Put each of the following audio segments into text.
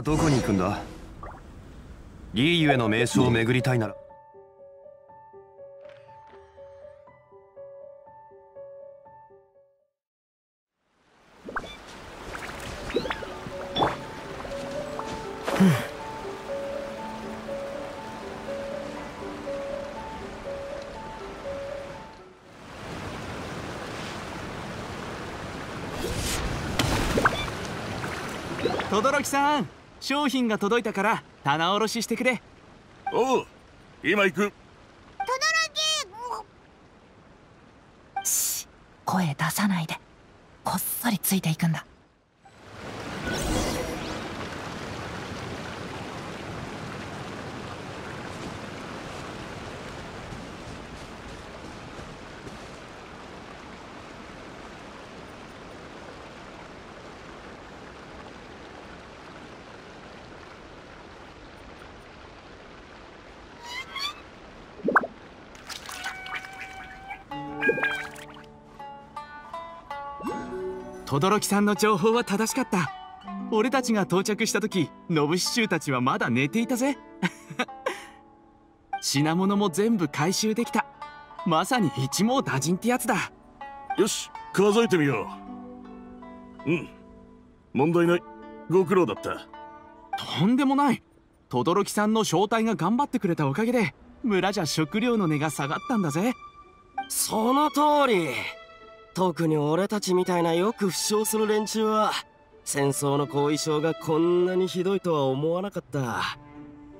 はどこに行くんだ？リーユへの名所を巡りたいなら。轟さん。商品が届いたから棚卸ししてくれ。おう今行く。し声出さないで。こっそりついていくんだ轟さんの情報は正しかった。俺たちが到着した時ノブシチューたちはまだ寝ていたぜ。品物も全部回収できた。まさに一網打尽ってやつだ。よし数えてみよう。うん。問題ない。ご苦労だった。とんでもない。轟さんの正体が頑張ってくれたおかげで村じゃ食料の値が下がったんだぜその通り。特に俺たちみたいなよく負傷する連中は戦争の後遺症がこんなにひどいとは思わなかった。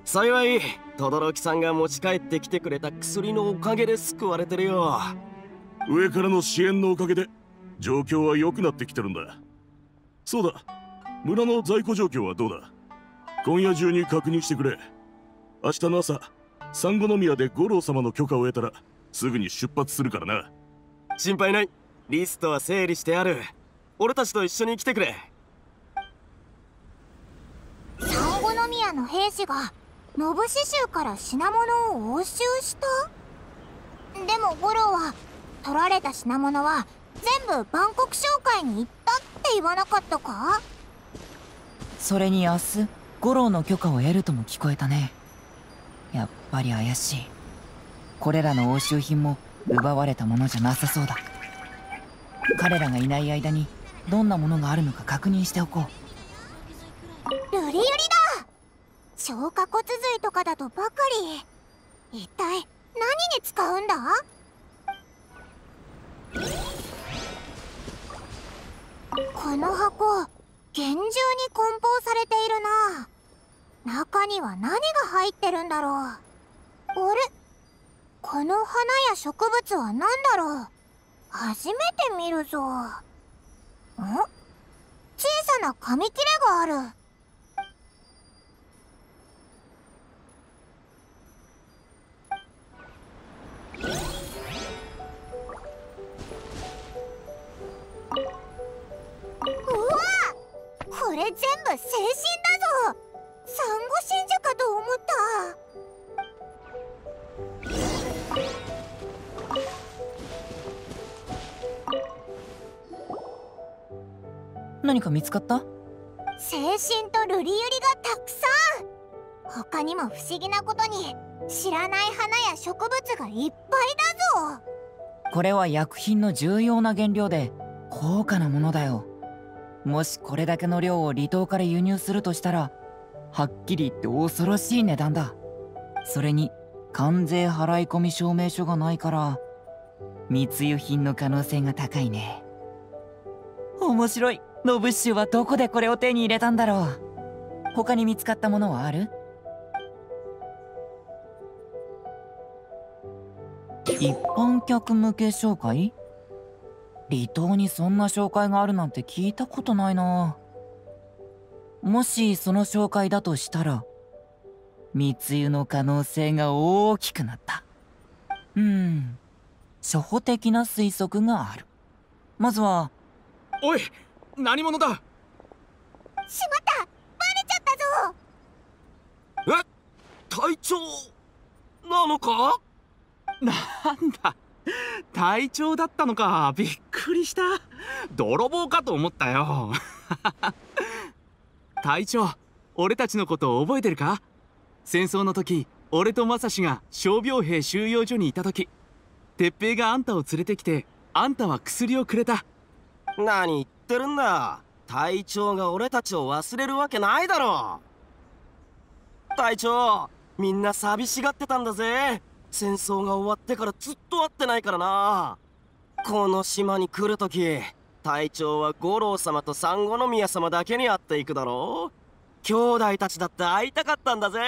幸い轟さんが持ち帰ってきてくれた薬のおかげで救われてるよ。上からの支援のおかげで状況は良くなってきてるんだ。そうだ。村の在庫状況はどうだ？今夜中に確認してくれ。明日の朝サンゴ宮で五郎様の許可を得たらすぐに出発するからな。心配ない。リストは整理してある。俺たちと一緒に来てくれ。サンゴ宮の兵士がノブ刺繍から品物を押収した？でもゴロは取られた品物は全部万国商会に行ったって言わなかったか？それに明日五郎の許可を得るとも聞こえたね。やっぱり怪しいこれらの押収品も奪われたものじゃなさそうだ。彼らがいない間にどんなものがあるのか確認しておこう。ルリユリだ。消化骨髄とかだとばかり。一体何に使うんだ？この箱厳重に梱包されているな。中には何が入ってるんだろう。あれこの花や植物は何だろう？初めて見るぞ。ん？小さな紙切れがある。うわ！これ全部精神だぞ。サンゴ信者かと思った。何か見つかった？精神とルリユリがたくさん。他にも不思議なことに知らない花や植物がいっぱいだぞ。これは薬品の重要な原料で高価なものだよ。もしこれだけの量を離島から輸入するとしたらはっきり言って恐ろしい値段だ。それに関税払い込み証明書がないから密輸品の可能性が高いね。面白いノブッシュはどこでこれを手に入れたんだろう？他に見つかったものはある？一般客向け紹介？離島にそんな紹介があるなんて聞いたことないな。もしその紹介だとしたら密輸の可能性が大きくなった。うん。初歩的な推測がある。まずはおい！何者だ？しまった。バレちゃったぞ。え？隊長なのか？なんだ。隊長だったのか。びっくりした。泥棒かと思ったよ。隊長俺たちのこと覚えてるか？戦争の時俺とマサシが傷病兵収容所にいた時鉄平があんたを連れてきてあんたは薬をくれた。何言っててるんだ。隊長が俺たちを忘れるわけないだろ。隊長みんな寂しがってたんだぜ。戦争が終わってからずっと会ってないからな。この島に来るとき隊長は五郎様と三五宮様だけに会っていくだろう。兄弟たちだって会いたかったんだぜ。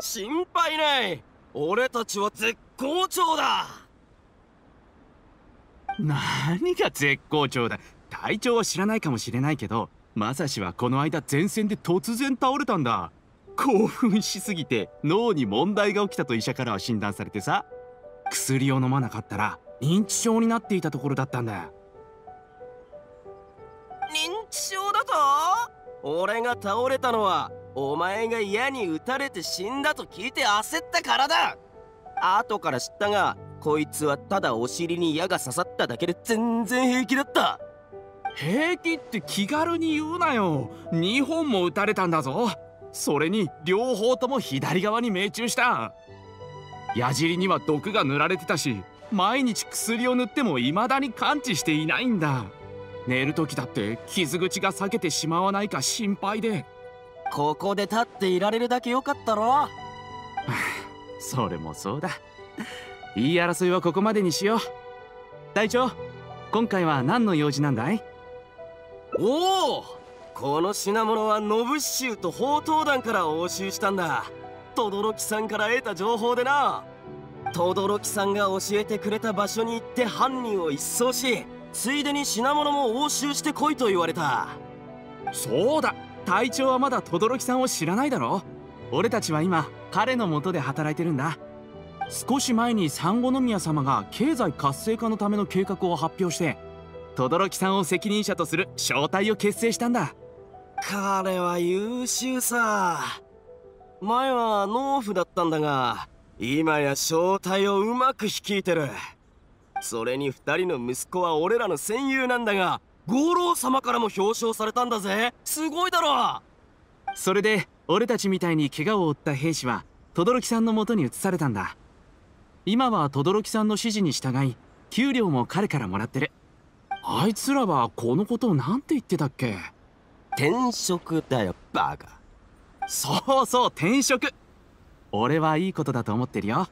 心配ない。俺たちは絶好調だ。何が絶好調だ。隊長は知らないかもしれないけどマサシはこの間前線で突然倒れたんだ。興奮しすぎて脳に問題が起きたと医者からは診断されてさ。薬を飲まなかったら認知症になっていたところだったんだ。認知症だと？俺が倒れたのはお前が矢に撃たれて死んだと聞いて焦ったからだ。後から知ったがこいつはただお尻に矢が刺さっただけで全然平気だった。平気って気軽に言うなよ。2本も撃たれたんだぞ。それに両方とも左側に命中した。矢尻には毒が塗られてたし毎日薬を塗っても未だに完治していないんだ。寝る時だって傷口が裂けてしまわないか心配で。ここで立っていられるだけよかったろ。それもそうだ言い争いはここまでにしよう。隊長今回は何の用事なんだい？おおこの品物はノブシ州と宝刀団から押収したんだ。轟さんから得た情報でな。轟さんが教えてくれた場所に行って犯人を一掃しついでに品物も押収してこいと言われた。そうだ。隊長はまだ轟さんを知らないだろ俺たちは今彼の元で働いてるんだ少し前に三五宮様が経済活性化のための計画を発表して轟さんを責任者とする正体を結成したんだ。彼は優秀さ。前は農夫だったんだが今や正体をうまく率いてる。それに2人の息子は俺らの戦友なんだが五郎様からも表彰されたんだぜ。すごいだろ。それで俺たちみたいに怪我を負った兵士は轟さんの元に移されたんだ今は轟さんの指示に従い給料も彼からもらってる。あいつらはこのことを何て言ってたっけ？転職だよバカ。そうそう転職。俺はいいことだと思ってるよ。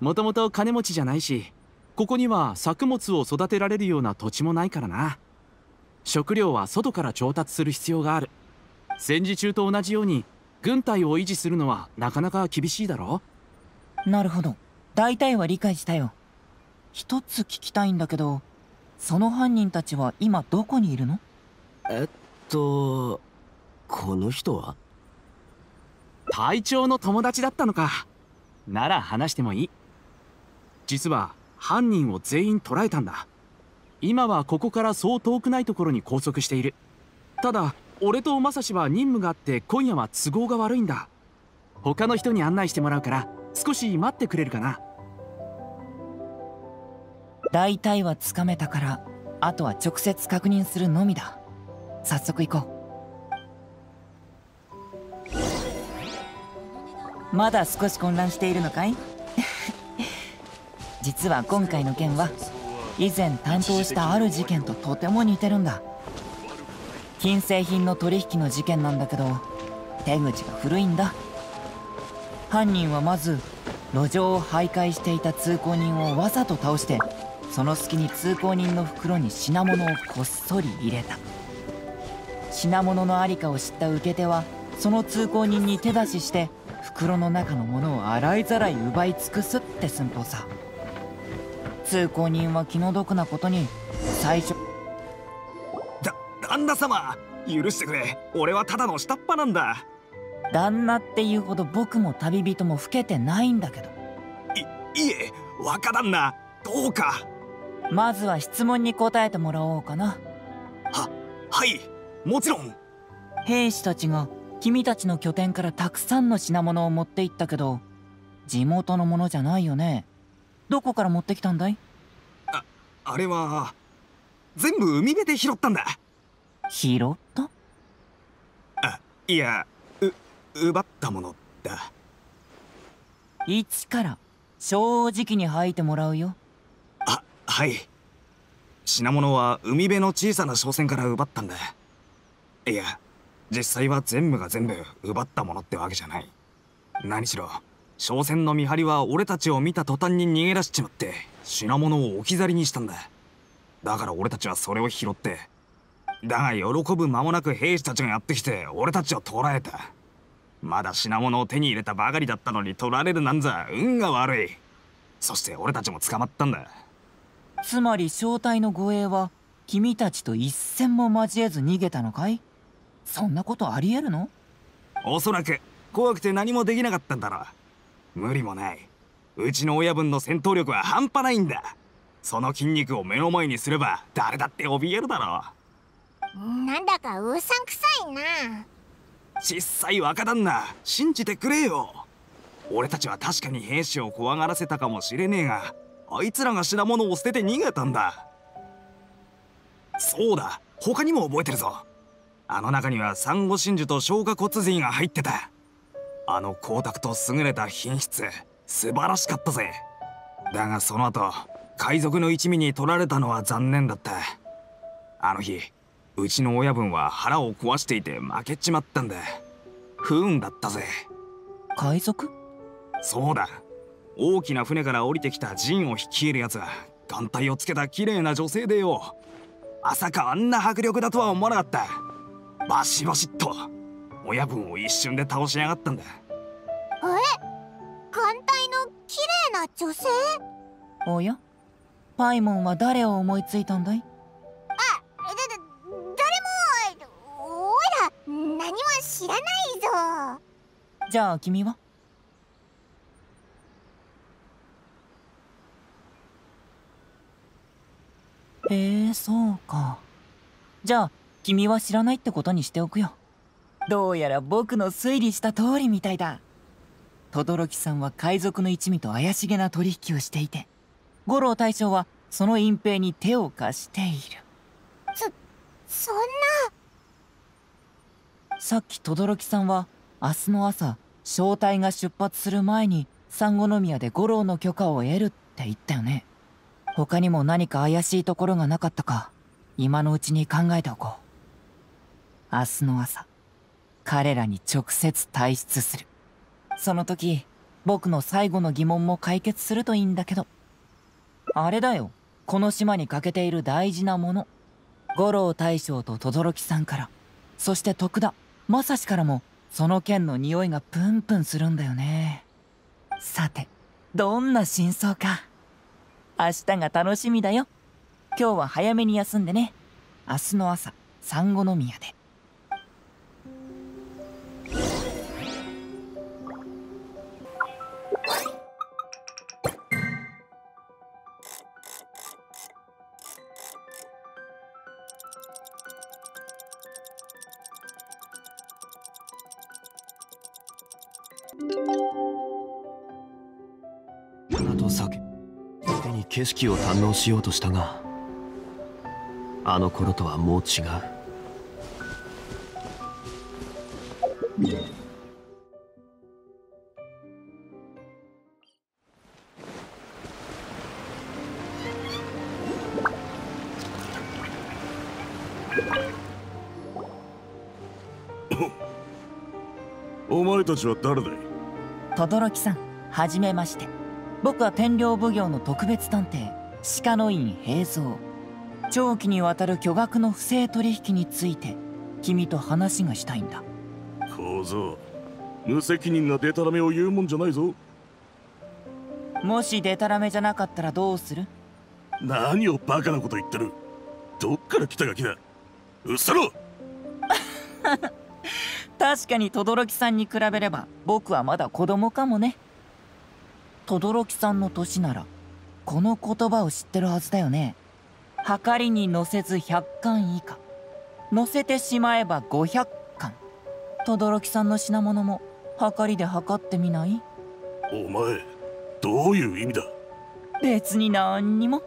もともと金持ちじゃないしここには作物を育てられるような土地もないからな。食料は外から調達する必要がある。戦時中と同じように軍隊を維持するのはなかなか厳しいだろなるほど大体は理解したよ。一つ聞きたいんだけどその犯人たちは今どこにいるの？えっとこの人は？隊長の友達だったのか。なら話してもいい。実は犯人を全員捕らえたんだ。今はここからそう遠くないところに拘束している。ただ俺とマサシは任務があって今夜は都合が悪いんだ。他の人に案内してもらうから少し待ってくれるかな大体はつかめたからあとは直接確認するのみだ。早速行こう。まだ少し混乱しているのかい？実は今回の件は以前担当したある事件ととても似てるんだ。金製品の取引の事件なんだけど手口が古いんだ。犯人はまず路上を徘徊していた通行人をわざと倒してその隙に通行人の袋に品物をこっそり入れた。品物の在りかを知った受け手はその通行人に手出しして袋の中のものを洗いざらい奪い尽くすって寸法さ。通行人は気の毒なことに最初だ旦那様許してくれ。俺はただの下っ端なんだ。旦那っていうほど僕も旅人も老けてないんだけど。いいえ若旦那どうかまずは質問に答えてもらおうかな。ははいもちろん。兵士たちが君たちの拠点からたくさんの品物を持って行ったけど地元のものじゃないよね。どこから持ってきたんだい？あれは全部海辺で拾ったんだ。拾った？いやう奪ったものだ。一から？正直に吐いてもらうよ。あはい。品物は海辺の小さな商船から奪ったんだ。いや実際は全部が全部奪ったものってわけじゃない。何しろ商船の見張りは俺たちを見た途端に逃げ出しちまって品物を置き去りにしたんだ。だから俺たちはそれを拾ってだが喜ぶ間もなく兵士たちがやってきて俺たちを捕らえた。まだ品物を手に入れたばかりだったのに取られるなんざ運が悪い。そして俺たちも捕まったんだ。つまり正体の護衛は君たちと一戦も交えず逃げたのかい？そんなことありえるの？おそらく怖くて何もできなかったんだろう。無理もない。うちの親分の戦闘力は半端ないんだ。その筋肉を目の前にすれば誰だって怯えるだろなんだかうさんくさいな。う小さい若旦那信じてくれよ。俺たちは確かに兵士を怖がらせたかもしれねえがあいつらが品物を捨てて逃げたんだ。そうだ。他にも覚えてるぞ。あの中にはサンゴ真珠と消化骨髄が入ってた。あの光沢と優れた品質。素晴らしかったぜ。だがその後海賊の一味に取られたのは残念だった。あの日うちの親分は腹を壊していて負けちまったんだ。不運だったぜ。海賊？そうだ大きな船から降りてきたジンを率いるやつは眼帯をつけた綺麗な女性でよ。まさかあんな迫力だとは思わなかった。バシバシっと親分を一瞬で倒しやがったんだ。眼帯の綺麗な女性？おや？パイモンは誰を思いついたんだい？だだ誰もおいら何も知らないぞ。じゃあ君は？へえそうか。じゃあ君は知らないってことにしておくよ。どうやら僕の推理した通りみたいだ。轟さんは海賊の一味と怪しげな取引をしていて五郎大将はその隠蔽に手を貸している。そんさっき轟さんは明日の朝正体が出発する前に産後宮で五郎の許可を得るって言ったよね他にも何か怪しいところがなかったか今のうちに考えておこう。明日の朝彼らに直接退出する。その時僕の最後の疑問も解決するといいんだけど。あれだよこの島に欠けている大事なもの。五郎大将と轟さんからそして徳田正志からもその剣の匂いがプンプンするんだよね。さてどんな真相か。明日が楽しみだよ。今日は早めに休んでね。明日の朝産後の宮で。花と酒。に景色を堪能しようとしたがあの頃とはもう違う。お前たちは誰だい？轟さんはじめまして僕は天領奉行の特別探偵鹿の院平蔵長期にわたる巨額の不正取引について君と話がしたいんだ。小僧無責任なデタラメを言うもんじゃないぞ。もしデタラメじゃなかったらどうする？何をバカなこと言ってる。どっから来たガキだ。うっさろ 確かに轟さんに比べれば僕はまだ子供かもね轟さんの年ならこの言葉を知ってるはずだよね。はかりに乗せず100貫以下。乗せてしまえば500貫。轟さんの品物もはかりで測ってみない？お前どういう意味だ？別に何にも。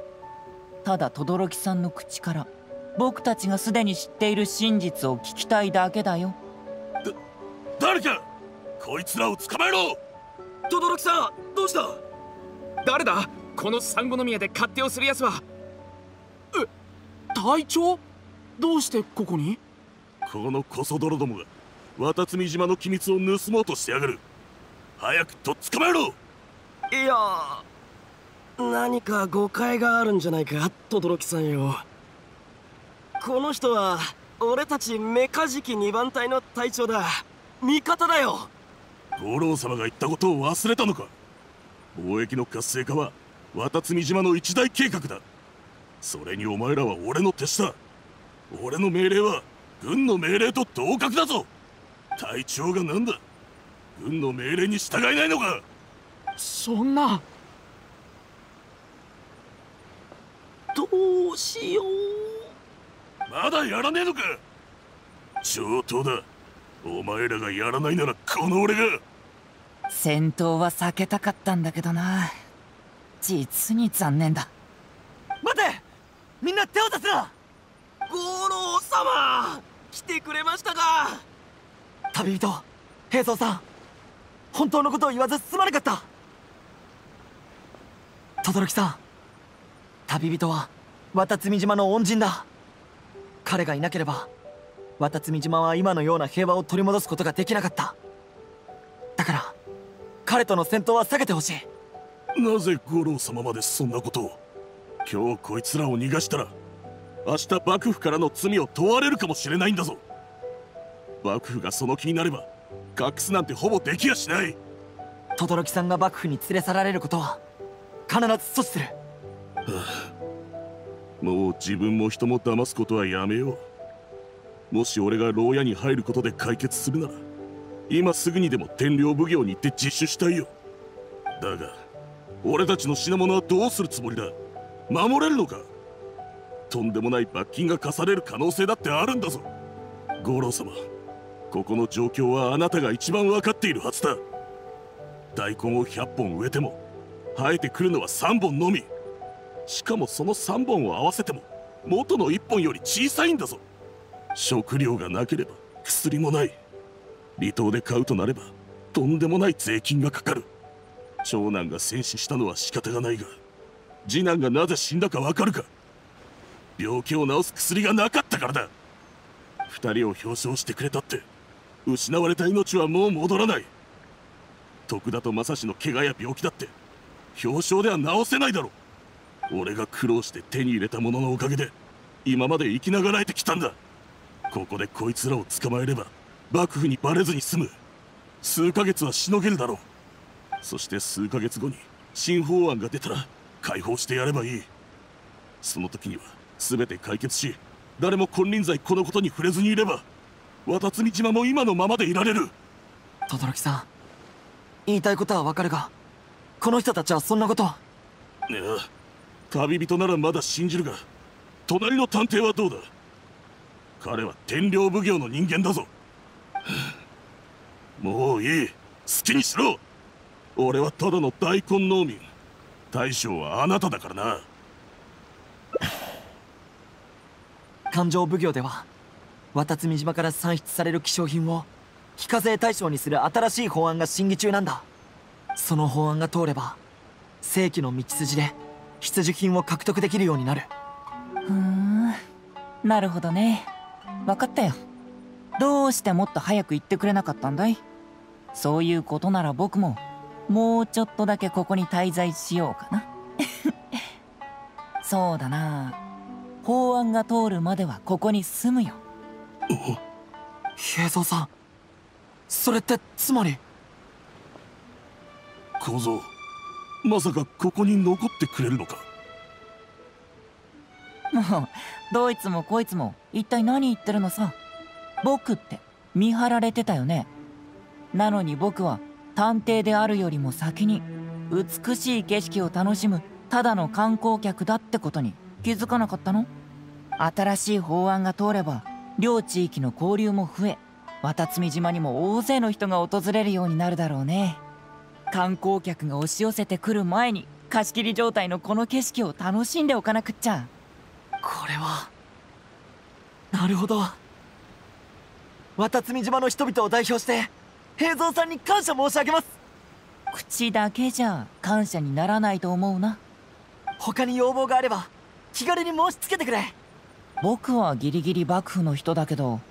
ただ轟さんの口から僕たちがすでに知っている真実を聞きたいだけだよ。誰かこいつらを捕まえろ轟さんどうした？誰だ？このサンゴ宮で勝手をする奴は。え隊長？どうしてここに？このコソ泥どもが渡積島の機密を盗もうとしてやがる。早くとっ捕まえろ！いや何か誤解があるんじゃないか？轟さんよ。この人は俺たちメカジキ2番隊の隊長だ。味方だよ五郎様が言ったことを忘れたのか。貿易の活性化は渡積島の一大計画だ。それにお前らは俺の手下。俺の命令は軍の命令と同格だぞ。隊長が何だ。軍の命令に従えないのか。そんな。どうしよう。まだやらねえのか。上等だ。お前らがやらないならこの俺が戦闘は避けたかったんだけどな。実に残念だ。待て！みんな手を出すな五郎様！来てくれましたか！旅人平蔵さん！本当のことを言わずすまなかった！轟さん！旅人は渡積島の恩人だ！彼がいなければ渡積島は今のような平和を取り戻すことができなかった。彼との戦闘は避けてほしい。なぜ五郎様までそんなことを。今日こいつらを逃がしたら明日幕府からの罪を問われるかもしれないんだぞ。幕府がその気になれば隠すなんてほぼできやしない。轟さんが幕府に連れ去られることは必ず阻止する。もう自分も人も騙すことはやめよう。もし俺が牢屋に入ることで解決するなら今すぐにでも天領奉行に行って自首したいよ。だが俺たちの品物はどうするつもりだ？守れるのか？とんでもない罰金が課される可能性だってあるんだぞ。五郎様ここの状況はあなたが一番分かっているはずだ。大根を100本植えても生えてくるのは3本のみ。しかもその3本を合わせても元の1本より小さいんだぞ。食料がなければ薬もない。離島で買うとなればとんでもない税金がかかる。長男が戦死したのは仕方がないが次男がなぜ死んだかわかるか。病気を治す薬がなかったからだ。二人を表彰してくれたって失われた命はもう戻らない。徳田と正志の怪我や病気だって表彰では治せないだろ俺が苦労して手に入れたもののおかげで今まで生きながらえてきたんだ。ここでこいつらを捕まえれば幕府にバレずに済む。数ヶ月はしのげるだろう。そして数ヶ月後に新法案が出たら解放してやればいい。その時には全て解決し誰も金輪際このことに触れずにいれば渡積島も今のままでいられる。轟さん言いたいことはわかるがこの人たちはそんなこと。いや旅人ならまだ信じるが隣の探偵はどうだ。彼は天領奉行の人間だぞ もういい。好きにしろ。俺はただの大根農民。大将はあなただからな。勘定奉行では渡積島から産出される希少品を非課税対象にする新しい法案が審議中なんだ。その法案が通れば正規の道筋で必需品を獲得できるようになる。ふーん。なるほどね。分かったよどうしてもっと早く言ってくれなかったんだい？そういうことなら僕ももうちょっとだけここに滞在しようかな。そうだな。法案が通るまではここに住むよ。平蔵さん。それってつまり？小僧まさかここに残ってくれるのか？もうどいつもこいつも一体何言ってるのさ？僕って見張られてたよね。なのに僕は探偵であるよりも先に美しい景色を楽しむただの観光客だってことに気づかなかったの？新しい法案が通れば両地域の交流も増え渡積島にも大勢の人が訪れるようになるだろうね。観光客が押し寄せてくる前に貸し切り状態のこの景色を楽しんでおかなくっちゃ。これはなるほど。渡積島の人々を代表して平蔵さんに感謝申し上げます。口だけじゃ感謝にならないと思うな。他に要望があれば気軽に申し付けてくれ。僕はギリギリ幕府の人だけど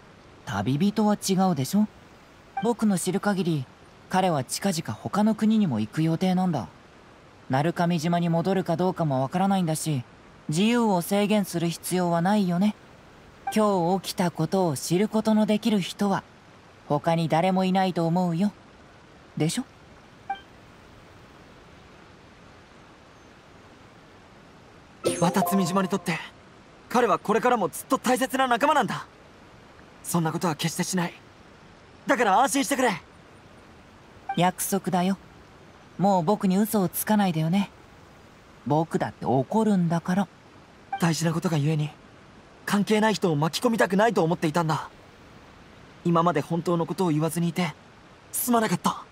旅人は違うでしょ。僕の知る限り彼は近々他の国にも行く予定なんだ。鳴上島に戻るかどうかもわからないんだし自由を制限する必要はないよね今日起きたことを知ることのできる人は他に誰もいないと思うよ。でしょ？渡積島にとって彼はこれからもずっと大切な仲間なんだ。そんなことは決してしない。だから安心してくれ。約束だよ。もう僕に嘘をつかないでよね。僕だって怒るんだから。大事なことがゆえに関係ない人を巻き込みたくないと思っていたんだ。今まで本当のことを言わずにいてすまなかった。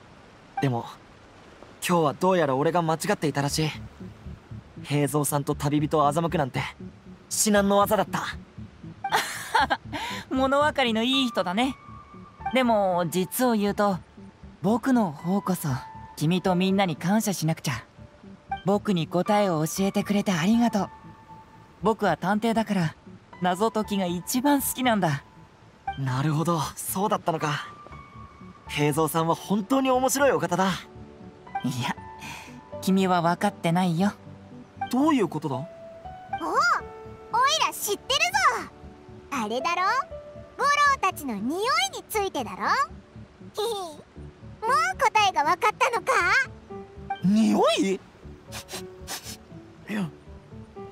でも今日はどうやら俺が間違っていたらしい。平蔵さんと旅人を欺くなんて至難の技だった。物分かりのいい人だね。でも実を言うと僕の方こそ君とみんなに感謝しなくちゃ。僕に答えを教えてくれてありがとう。僕は探偵だから謎解きが一番好きなんだ。なるほど。そうだったのか。平蔵さんは本当に面白いお方だ。いや君は分かってないよ。どういうことだ？おおおいら知ってるぞ。あれだろ？五郎たちの匂いについてだろ？ひひもう答えが分かったのか？匂い？いや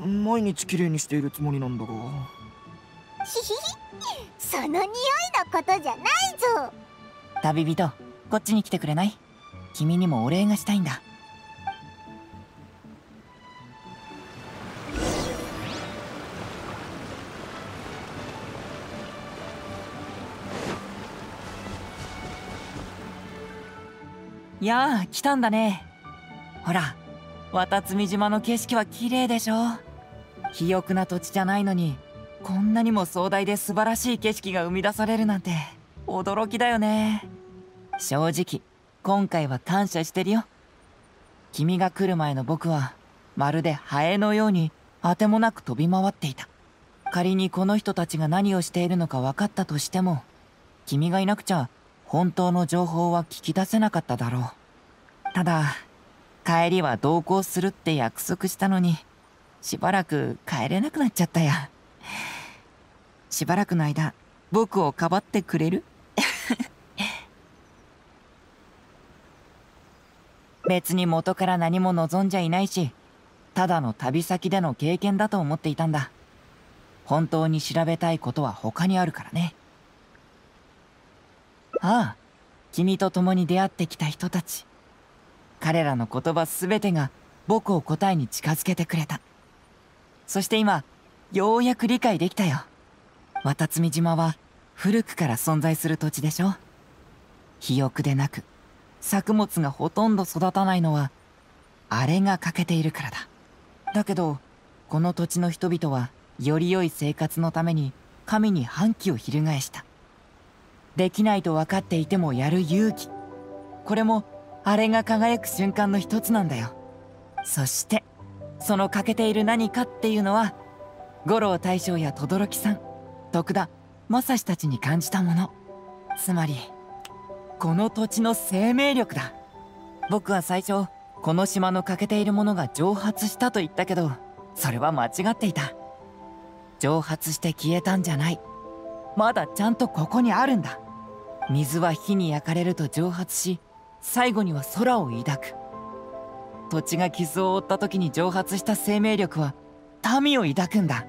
毎日きれいにしているつもりなんだがその匂いのことじゃないぞ。旅人こっちに来てくれない？君にもお礼がしたいんだ。やあ来たんだね。ほら渡積島の景色は綺麗でしょ？肥沃な土地じゃないのにこんなにも壮大で素晴らしい景色が生み出されるなんて驚きだよね。正直今回は感謝してるよ。君が来る前の僕はまるでハエのようにあてもなく飛び回っていた。仮にこの人たちが何をしているのか分かったとしても君がいなくちゃ本当の情報は聞き出せなかっただろう。ただ帰りは同行するって約束したのにしばらく帰れなくなっちゃったやしばらくの間僕をかばってくれる？別に元から何も望んじゃいないしただの旅先での経験だと思っていたんだ。本当に調べたいことは他にあるからね。ああ君と共に出会ってきた人たち。彼らの言葉全てが僕を答えに近づけてくれた。そして今ようやく理解できたよ。渡積島は古くから存在する土地でしょ肥沃でなく作物がほとんど育たないのはあれが欠けているからだ。だけどこの土地の人々はより良い生活のために神に反旗を翻した。できないと分かっていてもやる勇気。これもあれが輝く瞬間の一つなんだよ。そしてその欠けている何かっていうのは五郎大将や轟さん。徳田正志たちに感じたもの。つまりこの土地の生命力だ。僕は最初この島の欠けているものが蒸発したと言ったけどそれは間違っていた。蒸発して消えたんじゃない。まだちゃんとここにあるんだ。水は火に焼かれると蒸発し最後には空を抱く。土地が傷を負った時に蒸発した生命力は民を抱くんだ。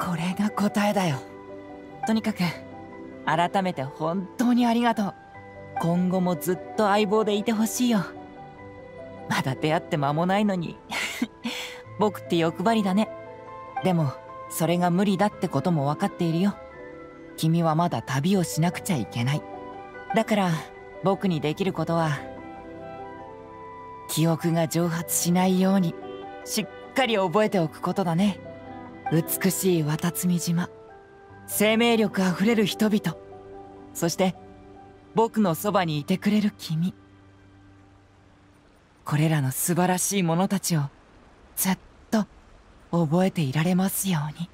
これが答えだよ。とにかく改めて本当にありがとう。今後もずっと相棒でいてほしいよ。まだ出会って間もないのに。僕って欲張りだね。でもそれが無理だってことも分かっているよ。君はまだ旅をしなくちゃいけない。だから僕にできることは記憶が蒸発しないようにしっかり覚えておくことだね。美しい渡積島。生命力あふれる人々そして僕のそばにいてくれる君これらの素晴らしいものたちをずっと覚えていられますように。